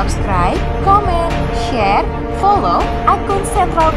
subscribe, comment, share, follow akun Sentral